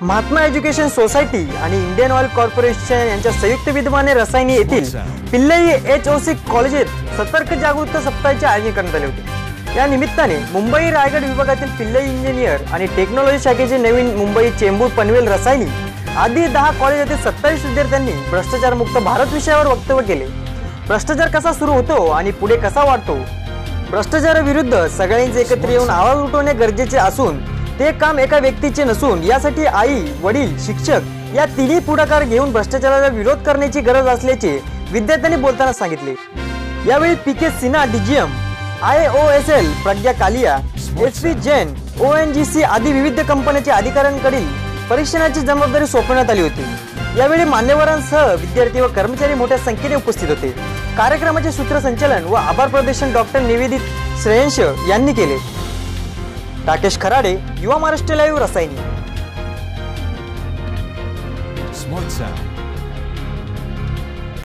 Mahatma education society आणि Indian Oil Corporation यांच्या संयुक्त विद्यमाने रसायनी येथील पिल्लई एच ओ सी कॉलेजात सतर्क जागरूकता सप्ताहाचे आयोजन करण्यात आले होते. या निमित्ताने मुंबई रायगड विभागातील पिल्लई इंजिनियर आणि टेक्नॉलॉजी शाखेचे नवीन मुंबई चेंबूर पनवेल रसायनी आदी दहा कॉलेजातील सत्तावीस विद्यार्थ्यांनी भ्रष्टाचारमुक्त भारत विषयावर वक्तव्य केले. भ्रष्टाचार कसा सुरू होतो आणि पुढे कसा वाढतो? भ्रष्टाचाराविरुद्ध सगळ्यांचे एकत्र येऊन आवाज उठवणे गरजेचे असून ते काम एका व्यक्तीचे नसून यासाठी आई वडील शिक्षक या तिन्ही पुढाकार घेऊन भ्रष्टाचाराला विरोध करण्याची गरज असल्याचे विद्यार्थ्यांनी बोलताना सांगितले. यावेळी P K Sinha DGM I O S L Pragya Kalia H P Jain O N G C आदी विविध कंपन्यांच्या अधिकाऱ्यांकडील परीक्षणाची जबाबदारी सोपवण्यात आली होती. यावेळी मान्यवरांसह विद्यार्थी व कर्मचारी मोठ्या संख्येने उपस्थित होते. कार्यक्रमाचे सूत्रसंचालन व आभार प्रदर्शन डॉक्टर निवेदित श्रेयंश यांनी केले. Rakesh Kharade Yuva Maharashtra live Rasayani Smart Sound.